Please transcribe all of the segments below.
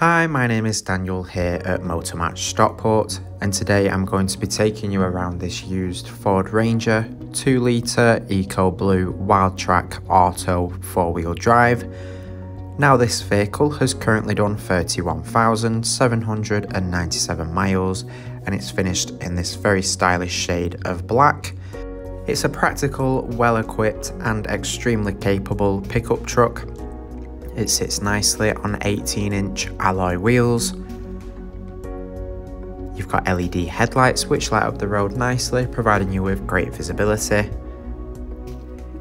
Hi, my name is Daniel here at Motormatch Stockport and today I'm going to be taking you around this used Ford Ranger 2 litre Eco Blue Wildtrak Auto 4 wheel drive. Now this vehicle has currently done 31,797 miles and it's finished in this very stylish shade of black. It's a practical, well equipped and extremely capable pickup truck it sits nicely on 18 inch alloy wheels. You've got LED headlights which light up the road nicely, providing you with great visibility.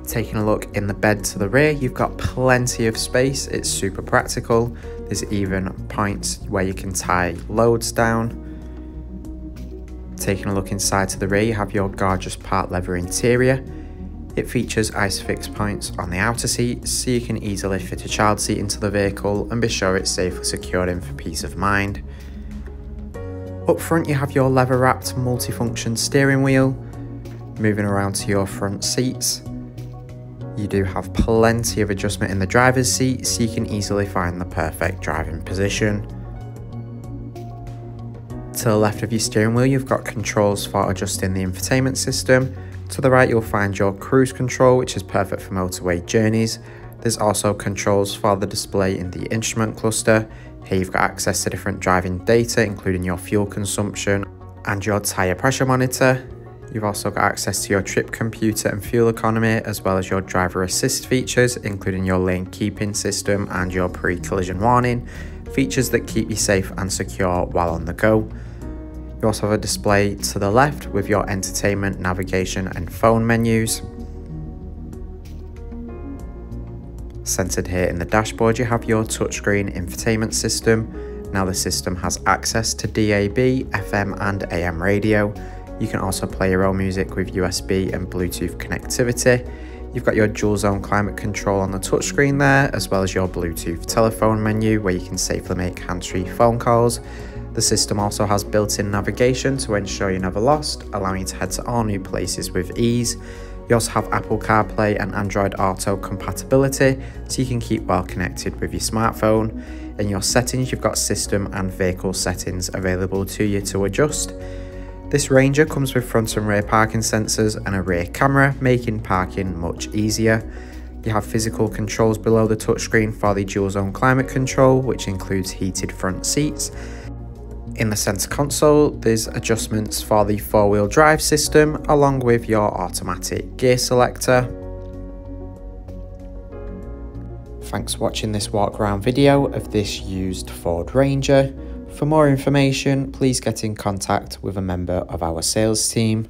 Taking a look in the bed to the rear, you've got plenty of space, it's super practical. There's even points where you can tie loads down. Taking a look inside to the rear, you have your gorgeous part leather interior. It features ISOFIX points on the outer seat so you can easily fit a child seat into the vehicle and be sure it's safely secured in for peace of mind. Up front you have your leather wrapped multifunction steering wheel. Moving around to your front seats, you do have plenty of adjustment in the driver's seat so you can easily find the perfect driving position. To the left of your steering wheel you've got controls for adjusting the infotainment system to the right, you'll find your cruise control, which is perfect for motorway journeys. There's also controls for the display in the instrument cluster. Here you've got access to different driving data, including your fuel consumption and your tyre pressure monitor. You've also got access to your trip computer and fuel economy, as well as your driver assist features, including your lane keeping system and your pre-collision warning, features that keep you safe and secure while on the go. You also have a display to the left with your entertainment, navigation and phone menus. Centered here in the dashboard you have your touchscreen infotainment system. Now the system has access to DAB, FM and AM radio. You can also play your own music with USB and Bluetooth connectivity. You've got your dual zone climate control on the touchscreen there, as well as your Bluetooth telephone menu where you can safely make hands-free phone calls. The system also has built-in navigation to ensure you're never lost, allowing you to head to all new places with ease. You also have Apple CarPlay and Android Auto compatibility, so you can keep well connected with your smartphone. In your settings, you've got system and vehicle settings available to you to adjust. This Ranger comes with front and rear parking sensors and a rear camera, making parking much easier. You have physical controls below the touchscreen for the dual zone climate control, which includes heated front seats, in the center console, there's adjustments for the four-wheel drive system along with your automatic gear selector. Thanks for watching this walk around video of this used Ford Ranger. For more information, please get in contact with a member of our sales team.